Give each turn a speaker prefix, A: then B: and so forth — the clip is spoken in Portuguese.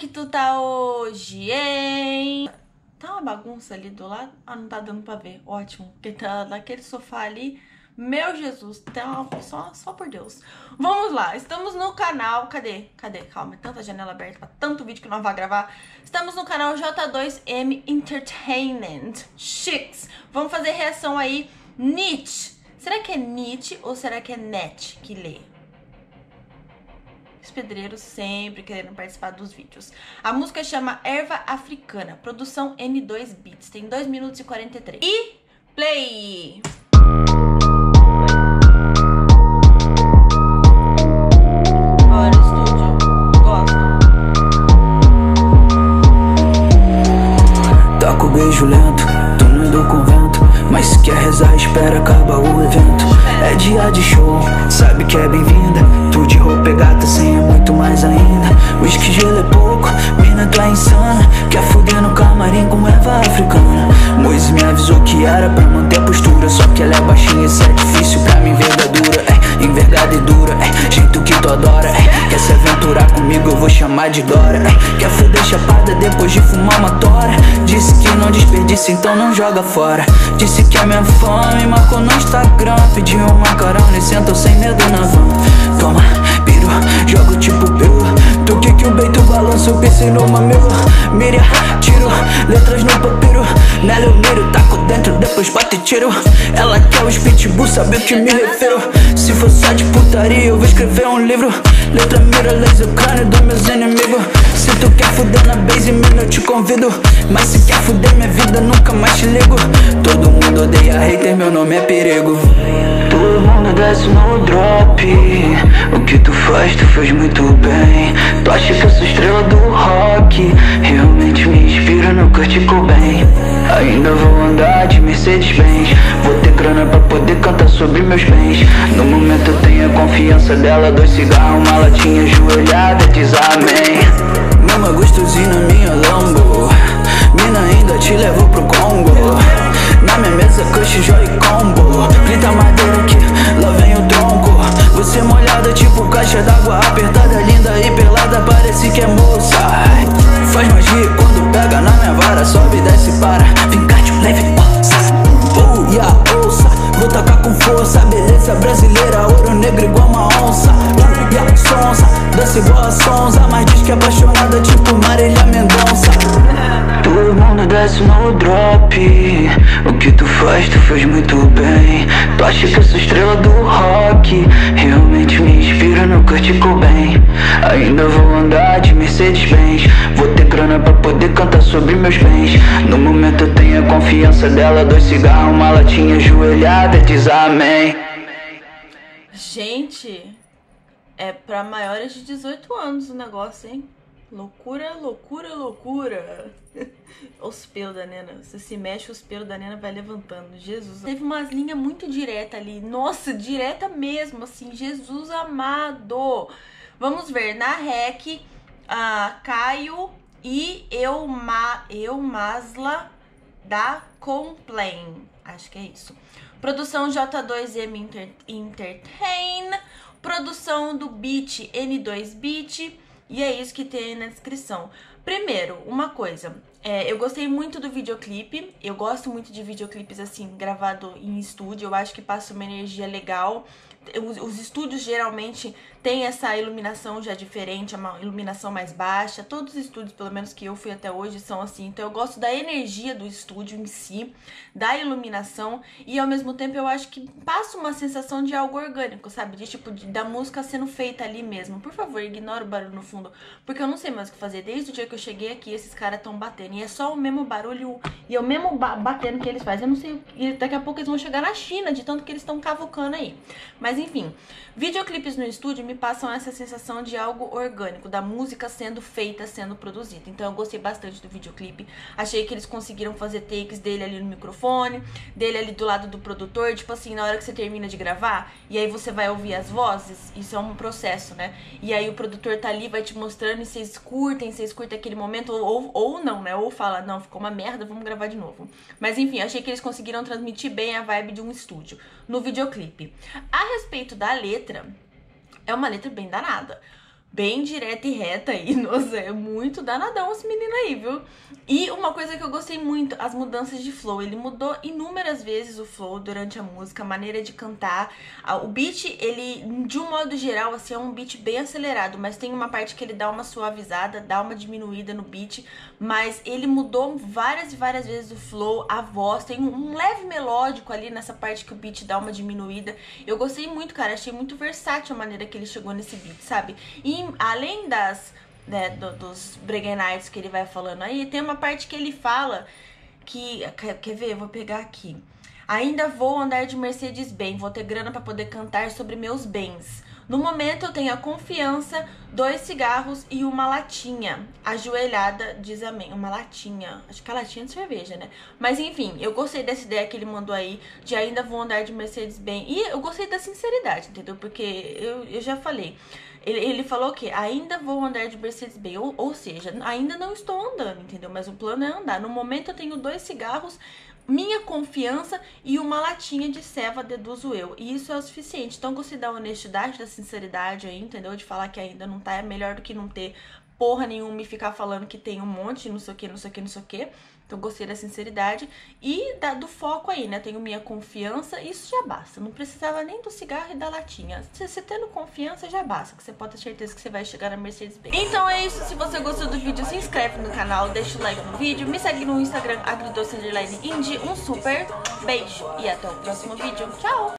A: que tu tá hoje, hein? Tá uma bagunça ali do lado? Ah, não tá dando pra ver. Ótimo. Porque tá naquele sofá ali. Meu Jesus, tá uma... só, só por Deus. Vamos lá, estamos no canal. Cadê? Cadê? Calma, tanta janela aberta pra tanto vídeo que não vai gravar. Estamos no canal J2M Entertainment. Chics. Vamos fazer reação aí. Nietzsche. Será que é Nietzsche ou será que é Net que lê? Os pedreiros sempre querendo participar dos vídeos. A música chama Erva Africana, produção N2 Beats. Tem 2 minutos e 43. E play!
B: Toca o beijo lento, turno do convento Mas quer rezar, espera, acaba o evento É dia de show, sabe que é bem-vinda chamar de Dora. É, Quer chapada depois de fumar uma tora? Disse que não desperdiça, então não joga fora. Disse que a minha fome marcou no Instagram. Pediu um macarrão e sentou sem medo na van. Toma, piru, jogo tipo peru. Tu que que o beito balança, eu pensei no mamilo. Mira, tiro, letras no papiro. Nela eu miro, dentro, depois bate tiro. Ela quer os pitbull, sabe o que me refiro. Se for só de putaria, eu vou escrever um livro. Letra mira, laser crânio dos meus inimigos. Se tu quer fuder na base, mano, eu te convido. Mas se quer fuder minha vida, nunca mais te ligo. Todo mundo odeia hater, meu nome é perigo. Todo mundo desce no drop. O que tu faz, tu faz muito bem. Tu acha que eu sou estrela do rock? Realmente me inspira no Kurt Cobain Mercedes-Benz Vou ter grana pra poder cantar sobre meus bens. No momento eu tenho a confiança dela Dois cigarros, uma latinha ajoelhada Diz amém Dança igual a sonsa Mas diz que é apaixonada tipo Marília Mendonça. Todo mundo desce no drop. O que tu faz, tu faz muito bem. Tu acha que eu sou estrela do rock? Realmente me inspira no Kurt Cobain. Ainda vou andar de Mercedes-Benz. Vou ter grana pra poder cantar sobre meus bens. No momento eu tenho a confiança dela. Dois cigarros, uma latinha ajoelhada Diz amém.
A: Gente, é pra maiores de 18 anos o negócio, hein? Loucura, loucura, loucura. Os pelos da Nena. Você se mexe, os pelos da Nena vai levantando. Jesus. Teve umas linhas muito direta ali. Nossa, direta mesmo, assim. Jesus amado. Vamos ver. Na REC, a Caio e Euma, Eumasla da Complain. Acho que é isso. Produção J2M Inter Entertain. Produção do Beat N2 Beat. E é isso que tem aí na descrição. Primeiro, uma coisa. É, eu gostei muito do videoclipe. Eu gosto muito de videoclipes assim, gravado em estúdio. Eu acho que passa uma energia legal. Os, os estúdios geralmente têm essa iluminação já diferente, uma iluminação mais baixa. Todos os estúdios, pelo menos que eu fui até hoje, são assim. Então eu gosto da energia do estúdio em si, da iluminação e ao mesmo tempo eu acho que passa uma sensação de algo orgânico, sabe? De tipo de, da música sendo feita ali mesmo. Por favor, ignora o barulho no fundo, porque eu não sei mais o que fazer. Desde o dia que eu cheguei aqui, esses caras estão batendo e é só o mesmo barulho e é o mesmo ba batendo que eles fazem. Eu não sei, e daqui a pouco eles vão chegar na China de tanto que eles estão cavucando aí. Mas enfim, videoclipes no estúdio me passam essa sensação de algo orgânico, da música sendo feita, sendo produzida. Então eu gostei bastante do videoclipe. Achei que eles conseguiram fazer takes dele ali no microfone, dele ali do lado do produtor, tipo assim, na hora que você termina de gravar, e aí você vai ouvir as vozes, isso é um processo, né? E aí o produtor tá ali, vai te mostrando e vocês curtem, vocês curtem aquele momento, ou, ou não, né? Ou fala, não, ficou uma merda, vamos gravar de novo. Mas enfim, achei que eles conseguiram transmitir bem a vibe de um estúdio no videoclipe. A respeito da letra, é uma letra bem danada. Bem direta e reta aí. Nossa, é muito danadão esse menino aí, viu? E uma coisa que eu gostei muito, as mudanças de flow. Ele mudou inúmeras vezes o flow durante a música, a maneira de cantar. O beat, ele, de um modo geral, assim, é um beat bem acelerado, mas tem uma parte que ele dá uma suavizada, dá uma diminuída no beat, mas ele mudou várias e várias vezes o flow, a voz, tem um leve melódico ali nessa parte que o beat dá uma diminuída. Eu gostei muito, cara, achei muito versátil a maneira que ele chegou nesse beat, sabe? E além das né, do, dos Breguenites que ele vai falando aí, tem uma parte que ele fala que. Quer, quer ver? Eu vou pegar aqui. Ainda vou andar de Mercedes-Benz, vou ter grana para poder cantar sobre meus bens. No momento eu tenho a confiança, dois cigarros e uma latinha. Ajoelhada, diz amém. Uma latinha. Acho que é latinha de cerveja, né? Mas enfim, eu gostei dessa ideia que ele mandou aí, de ainda vou andar de Mercedes-Benz. E eu gostei da sinceridade, entendeu? Porque eu, eu já falei. Ele, ele falou que ainda vou andar de Mercedes-Benz, ou, ou seja, ainda não estou andando, entendeu? Mas o plano é andar. No momento eu tenho dois cigarros, minha confiança e uma latinha de ceva, deduzo eu. E isso é o suficiente. Então, gostei da honestidade, da sinceridade aí, entendeu? De falar que ainda não tá, é melhor do que não ter porra nenhuma e ficar falando que tem um monte, não sei o que, não sei o que, não sei o que. Então gostei da sinceridade e da, do foco aí, né? Tenho minha confiança, isso já basta. Não precisava nem do cigarro e da latinha. Se você tendo confiança, já basta, que você pode ter certeza que você vai chegar na Mercedes-Benz. Então é isso, se você gostou do vídeo, se inscreve no canal, deixa o like no vídeo, me segue no Instagram, agridoce_indie. Um super beijo e até o próximo vídeo. Tchau!